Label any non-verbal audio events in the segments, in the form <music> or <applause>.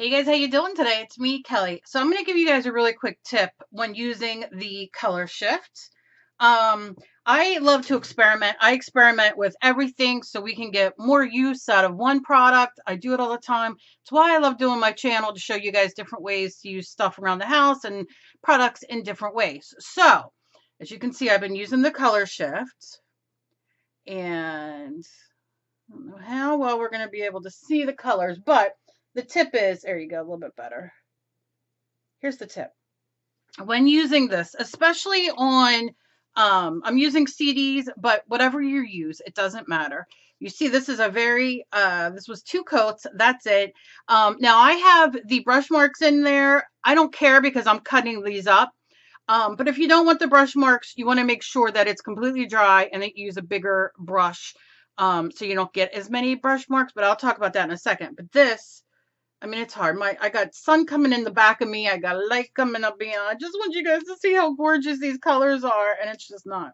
Hey guys, how you doing today? It's me, Kelly. So I'm going to give you guys a really quick tip when using the color shift. Um, I love to experiment. I experiment with everything so we can get more use out of one product. I do it all the time. It's why I love doing my channel to show you guys different ways to use stuff around the house and products in different ways. So, as you can see, I've been using the color shift. And I don't know how well we're going to be able to see the colors, but the tip is, there you go, a little bit better. Here's the tip. When using this, especially on, um, I'm using CDs, but whatever you use, it doesn't matter. You see, this is a very, uh, this was two coats. That's it. Um, now I have the brush marks in there. I don't care because I'm cutting these up. Um, but if you don't want the brush marks, you want to make sure that it's completely dry and that you use a bigger brush um, so you don't get as many brush marks. But I'll talk about that in a second. But this I mean, it's hard. My I got sun coming in the back of me. I got light coming up beyond. I just want you guys to see how gorgeous these colors are, and it's just not.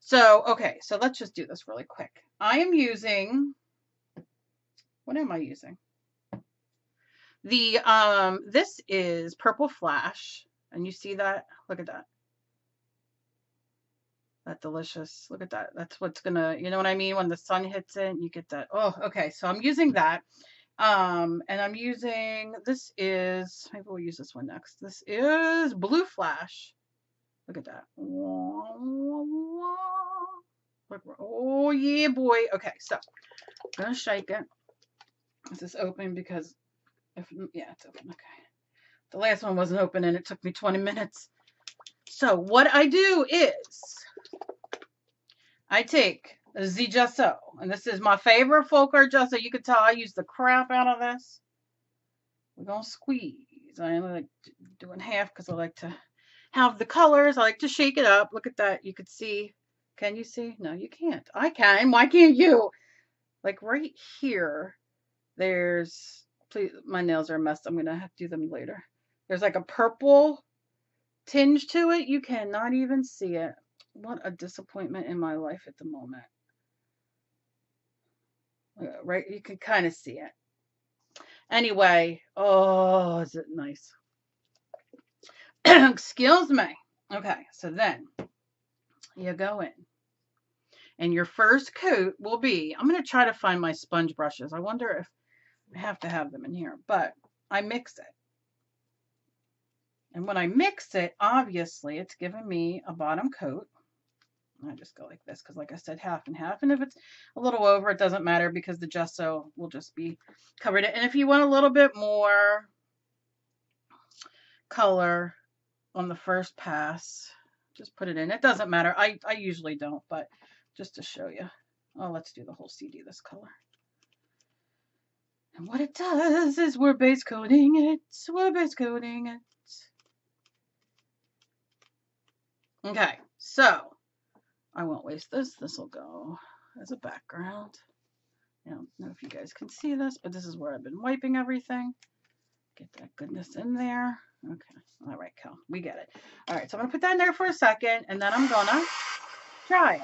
So, okay, so let's just do this really quick. I am using, what am I using? The, um, this is Purple Flash, and you see that? Look at that. That delicious. Look at that. That's what's gonna, you know what I mean? When the sun hits it, you get that. Oh, okay, so I'm using that. Um, and I'm using, this is, maybe we'll use this one next. This is Blue Flash. Look at that. Oh, yeah, boy. Okay, so I'm to shake it. Is this open? Because, if yeah, it's open. Okay. The last one wasn't open and it took me 20 minutes. So what I do is I take gesso. And this is my favorite folk art gesso. You can tell I use the crap out of this. We're going to squeeze. I only like doing half because I like to have the colors. I like to shake it up. Look at that. You could see. Can you see? No, you can't. I can. Why can't you? Like right here, there's, please, my nails are messed. I'm going to have to do them later. There's like a purple tinge to it. You cannot even see it. What a disappointment in my life at the moment. Uh, right? You can kind of see it. Anyway, oh, is it nice? <clears throat> Excuse me. Okay, so then you go in. And your first coat will be, I'm going to try to find my sponge brushes. I wonder if I have to have them in here, but I mix it. And when I mix it, obviously it's giving me a bottom coat. I just go like this because like I said, half and half. And if it's a little over, it doesn't matter because the gesso will just be covered. And if you want a little bit more color on the first pass, just put it in. It doesn't matter. I, I usually don't, but just to show you. Oh, let's do the whole CD this color. And what it does is we're base coating it. We're base coating it. Okay, so I won't waste this. This will go as a background. I don't know if you guys can see this, but this is where I've been wiping everything. Get that goodness in there. Okay. All right, Cal. We get it. All right, so I'm going to put that in there for a second, and then I'm going to try it.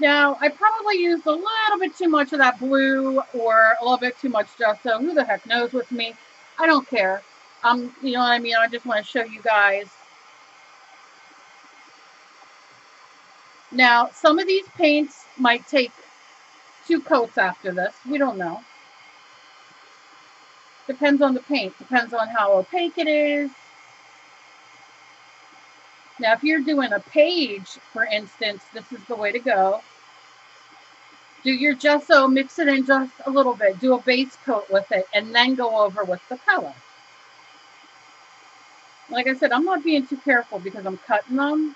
Now, I probably used a little bit too much of that blue or a little bit too much gesso. Who the heck knows with me? I don't care. Um, you know what I mean? I just want to show you guys Now, some of these paints might take two coats after this. We don't know. Depends on the paint. Depends on how opaque it is. Now, if you're doing a page, for instance, this is the way to go. Do your gesso, mix it in just a little bit. Do a base coat with it, and then go over with the color. Like I said, I'm not being too careful because I'm cutting them.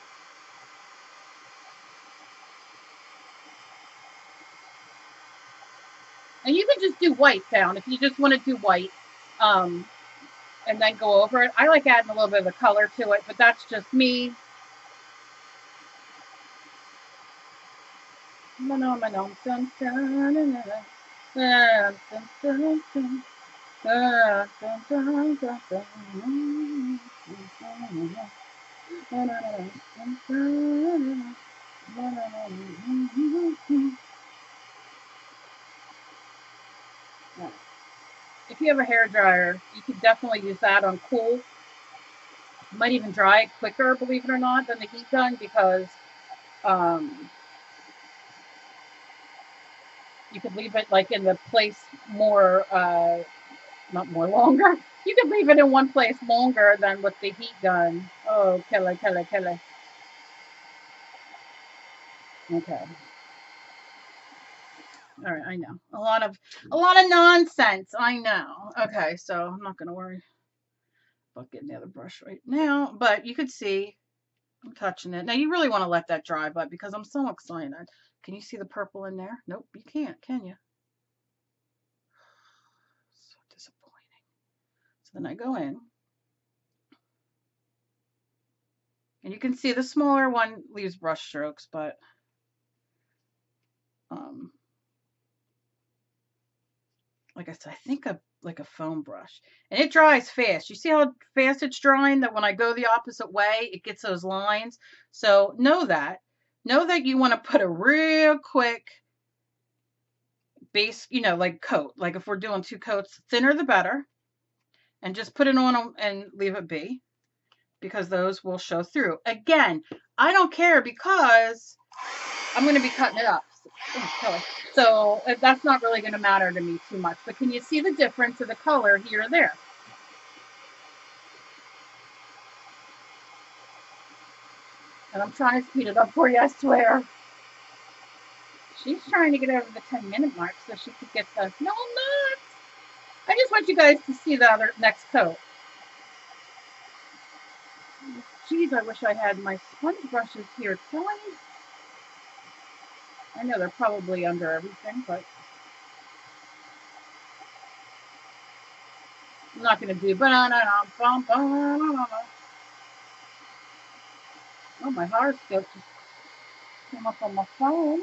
And you can just do white down if you just want to do white um, and then go over it. I like adding a little bit of a color to it, but that's just me. <laughs> one. If you have a hair dryer, you can definitely use that on cool. Might even dry it quicker, believe it or not, than the heat gun because um, you could leave it like in the place more, uh, not more longer. <laughs> You could leave it in one place longer than with the heat gun. Oh, killer, killer, killer. Okay. All right, I know. A lot of a lot of nonsense. I know. Okay, so I'm not gonna worry about getting the other brush right now, but you could see I'm touching it. Now you really want to let that dry, but because I'm so excited. Can you see the purple in there? Nope, you can't, can you? So disappointing. So then I go in. And you can see the smaller one leaves brush strokes, but um, like I said, I think a like a foam brush. And it dries fast. You see how fast it's drying that when I go the opposite way, it gets those lines. So know that. Know that you want to put a real quick base, you know, like coat. Like if we're doing two coats, thinner the better. And just put it on and leave it be because those will show through. Again, I don't care because I'm going to be cutting it up. So uh, that's not really going to matter to me too much. But can you see the difference of the color here and there? And I'm trying to speed it up for you, I swear. She's trying to get over the 10 minute mark so she could get the, no, I'm not. I just want you guys to see the other next coat. Geez, I wish I had my sponge brushes here killing. I know they're probably under everything, but I'm not going to do. Oh, my horoscope just came up on my phone.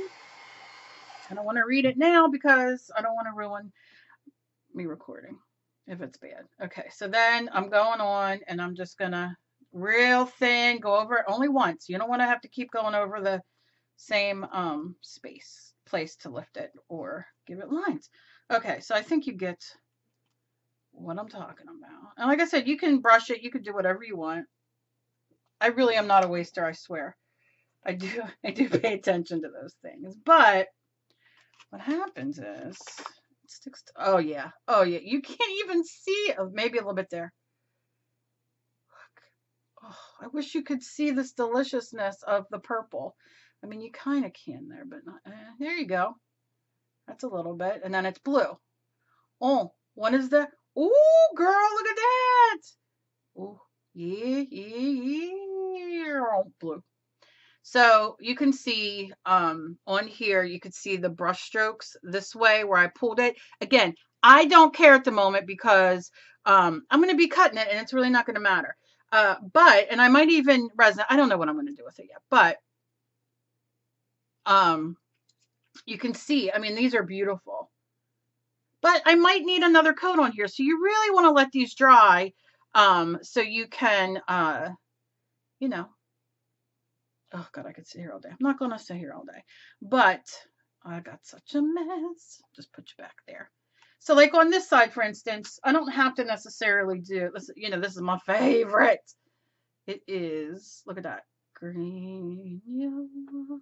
I don't want to read it now because I don't want to ruin me recording if it's bad. Okay, so then I'm going on and I'm just going to real thin go over it only once. You don't want to have to keep going over the same um, space place to lift it or give it lines. Okay, so I think you get what I'm talking about. And like I said, you can brush it, you can do whatever you want. I really am not a waster, I swear. I do <laughs> I do <laughs> pay attention to those things. But what happens is it sticks to, oh yeah. Oh yeah. You can't even see oh, maybe a little bit there. Look. Oh, I wish you could see this deliciousness of the purple. I mean, you kind of can there, but not, eh, there you go. That's a little bit. And then it's blue. Oh, what is that? Oh, girl, look at that. Oh, yeah, yeah, yeah. Blue. So you can see um, on here, you can see the brush strokes this way where I pulled it. Again, I don't care at the moment because um, I'm going to be cutting it and it's really not going to matter. Uh, but, and I might even resin, I don't know what I'm going to do with it yet, but um, you can see, I mean, these are beautiful. But I might need another coat on here. So you really want to let these dry um, so you can, uh, you know, oh God, I could sit here all day. I'm not going to sit here all day. But I got such a mess. Just put you back there. So like on this side, for instance, I don't have to necessarily do, this, you know, this is my favorite. It is, look at that, green, yellow,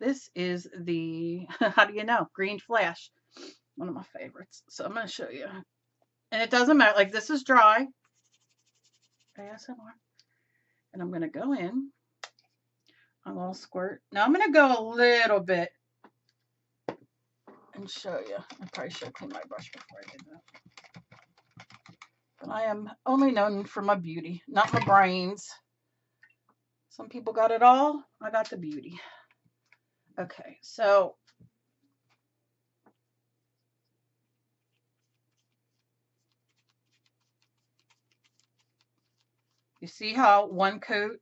this is the, <laughs> how do you know? Green Flash. One of my favorites. So I'm going to show you. And it doesn't matter. Like this is dry. ASMR. And I'm going to go in. A little squirt. Now I'm going to go a little bit and show you. I probably should clean my brush before I did that. But I am only known for my beauty, not my brains. Some people got it all. I got the beauty. Okay, so you see how one coat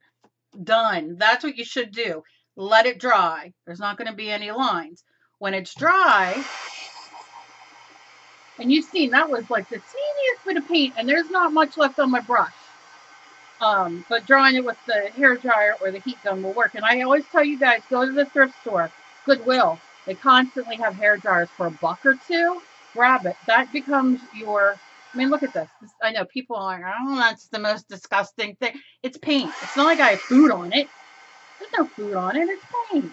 done. That's what you should do. Let it dry. There's not going to be any lines. When it's dry, and you've seen that was like the teeniest bit of paint, and there's not much left on my brush. Um, but drawing it with the hair dryer or the heat gun will work. And I always tell you guys, go to the thrift store, Goodwill. They constantly have hair dryers for a buck or two. grab it. That becomes your, I mean, look at this. this I know people are oh, that's the most disgusting thing. It's paint. It's not like I have food on it. There's no food on it. It's paint.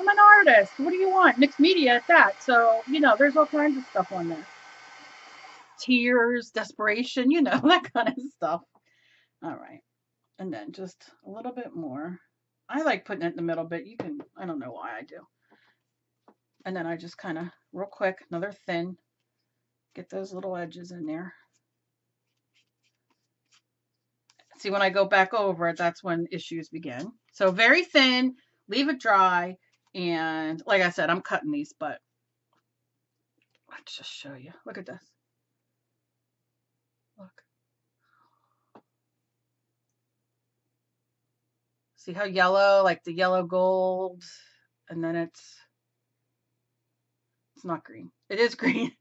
I'm an artist. What do you want? Mixed media at that. So, you know, there's all kinds of stuff on there. Tears, desperation, you know, <laughs> that kind of stuff. All right. And then just a little bit more. I like putting it in the middle, but you can, I don't know why I do. And then I just kind of, real quick, another thin, get those little edges in there. See, when I go back over it, that's when issues begin. So very thin, leave it dry, and like I said, I'm cutting these, but let's just show you. Look at this. Look. See how yellow, like the yellow gold, and then it's, it's not green. It is <laughs> green.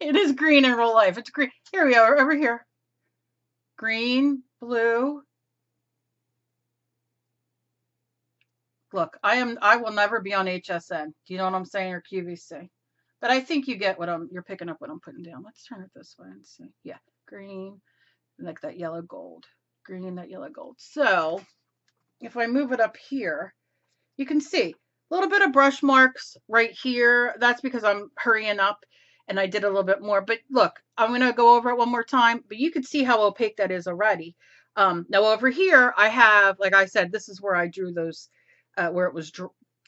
it is green in real life. It's green. Here we are, over here. Green, blue, Look, I am I will never be on HSN. Do you know what I'm saying or QVC? But I think you get what I'm you're picking up what I'm putting down. Let's turn it this way and see. Yeah, green, like that yellow gold. Green, that yellow gold. So if I move it up here, you can see a little bit of brush marks right here. That's because I'm hurrying up and I did a little bit more. But look, I'm going to go over it one more time, but you can see how opaque that is already. Um, now over here, I have, like I said, this is where I drew those uh, where it was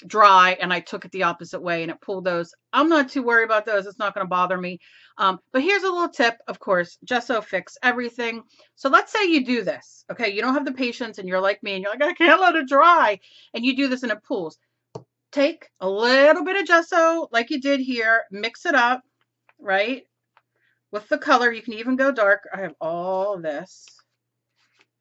dry and I took it the opposite way and it pulled those. I'm not too worried about those. It's not going to bother me. Um, but here's a little tip, of course, gesso fix everything. So let's say you do this, okay? You don't have the patience and you're like me and you're like, I can't let it dry. And you do this and it pulls. Take a little bit of gesso like you did here, mix it up, right? With the color, you can even go dark. I have all this.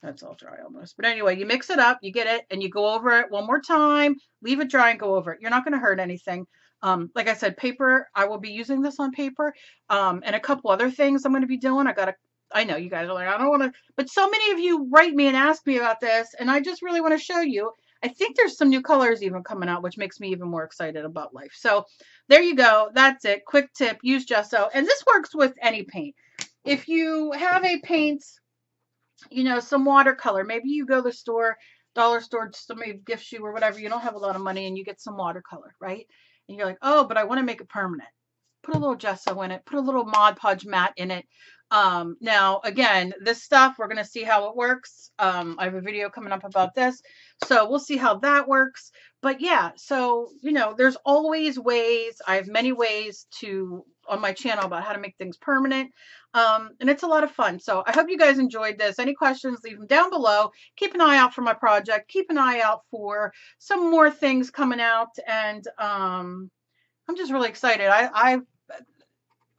That's all dry almost. But anyway, you mix it up, you get it, and you go over it one more time. Leave it dry and go over it. You're not going to hurt anything. Um, like I said, paper, I will be using this on paper. Um, and a couple other things I'm going to be doing. I got to, I know you guys are like, I don't want to, but so many of you write me and ask me about this. And I just really want to show you. I think there's some new colors even coming out, which makes me even more excited about life. So there you go. That's it. Quick tip, use gesso. And this works with any paint. If you have a paint you know, some watercolor. Maybe you go to the store, dollar store, somebody gifts you or whatever. You don't have a lot of money and you get some watercolor, right? And you're like, oh, but I want to make it permanent. Put a little gesso in it. Put a little Mod Podge matte in it. Um, now, again, this stuff, we're going to see how it works. Um, I have a video coming up about this. So we'll see how that works. But yeah, so, you know, there's always ways. I have many ways to on my channel about how to make things permanent. Um, and it's a lot of fun. So I hope you guys enjoyed this. Any questions, leave them down below. Keep an eye out for my project. Keep an eye out for some more things coming out. And um, I'm just really excited. I, I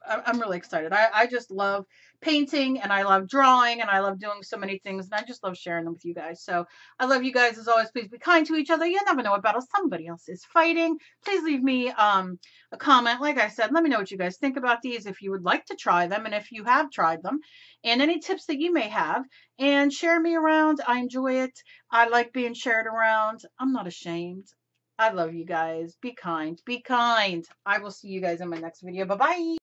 I'm really excited. I, I just love painting and I love drawing and I love doing so many things and I just love sharing them with you guys. So I love you guys as always. Please be kind to each other. You never know what battle somebody else is fighting. Please leave me um, a comment. Like I said, let me know what you guys think about these if you would like to try them and if you have tried them and any tips that you may have and share me around. I enjoy it. I like being shared around. I'm not ashamed. I love you guys. Be kind. Be kind. I will see you guys in my next video. Bye-bye.